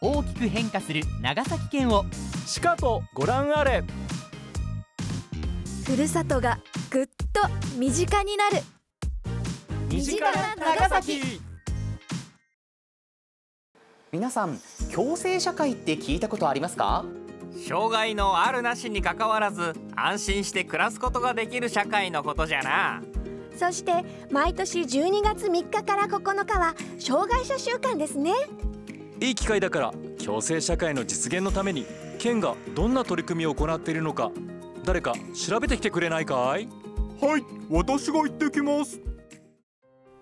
大きく変化する長崎県を。しかとご覧あれ。ふるさとがぐっと身近になる。身近な長崎。皆さん共生社会って聞いたことありますか？障害のあるなしにかかわらず安心して暮らすことができる社会のことじゃな。そして毎年12月3日から9日は障害者週間ですねいい機会だから共生社会の実現のために県がどんな取り組みを行っているのか誰か調べてきてくれないかい？はい私が行ってきます。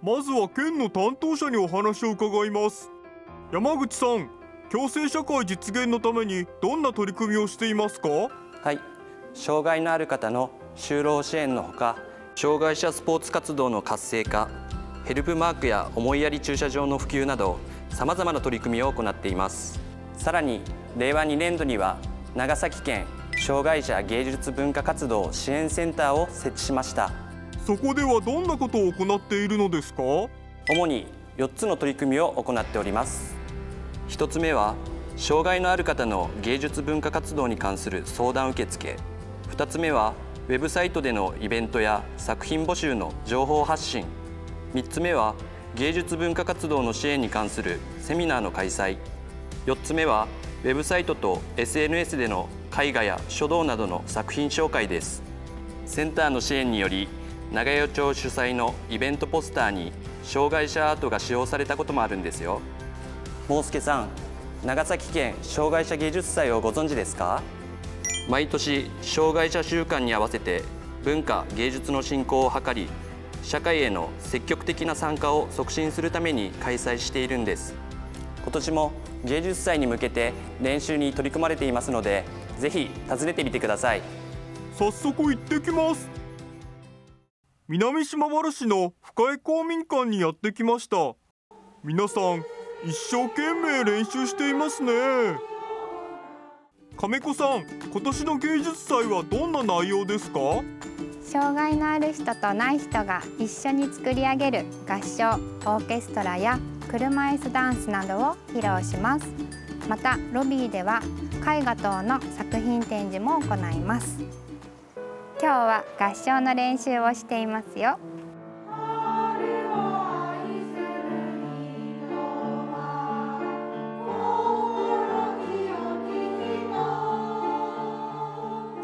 まずは県の担当者にお話を伺います。山口さん共生社会実現のためにどんな取り組みをしていますか？はい障害のある方の就労支援のほか障害者スポーツ活動の活性化ヘルプマークや思いやり駐車場の普及などさまざまな取り組みを行っています。さらに令和2年度には長崎県障害者芸術文化活動支援センターを設置しました。そこではどんなことを行っているのですか？主に4つの取り組みを行っております。1つ目は障害のある方の芸術文化活動に関する相談受付。2つ目はウェブサイトでのイベントや作品募集の情報発信。3つ目は芸術文化活動の支援に関するセミナーの開催。4つ目はウェブサイトと SNS での絵画や書道などの作品紹介です。センターの支援により長与町主催のイベントポスターに障害者アートが使用されたこともあるんですよ。もうすけさん長崎県障害者芸術祭をご存知ですか？毎年障害者週間に合わせて文化芸術の振興を図り社会への積極的な参加を促進するために開催しているんです。今年も芸術祭に向けて練習に取り組まれていますのでぜひ訪ねてみてください。早速行ってきます。南島原市の深井公民館にやってきました。皆さん一生懸命練習していますね。亀子さん今年の芸術祭はどんな内容ですか？障害のある人とない人が一緒に作り上げる合唱オーケストラや車椅子ダンスなどを披露します。またロビーでは絵画等の作品展示も行います。今日は合唱の練習をしていますよ。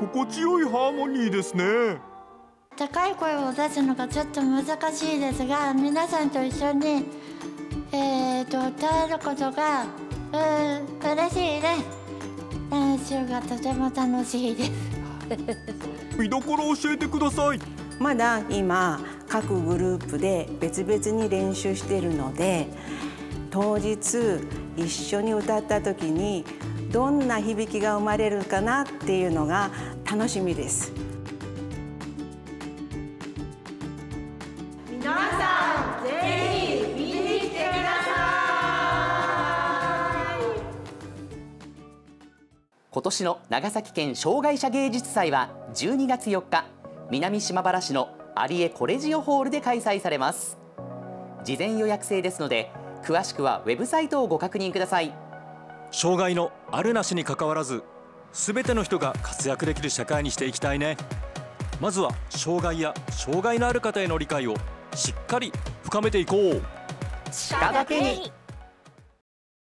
心地よいハーモニーですね。高い声を出すのがちょっと難しいですが皆さんと一緒に、えーと、歌えることがう嬉しいです。練習がとても楽しいです。見どころ教えてください。まだ今各グループで別々に練習しているので当日一緒に歌った時にどんな響きが生まれるかなっていうのが楽しみです今年の長崎県障害者芸術祭は12月4日南島原市の有江コレジオホールで開催されます。事前予約制ですので詳しくはウェブサイトをご確認ください。障害のあるなしにかかわらず全ての人が活躍できる社会にしていきたいね。まずは障害や障害のある方への理解をしっかり深めていこう。鹿だけに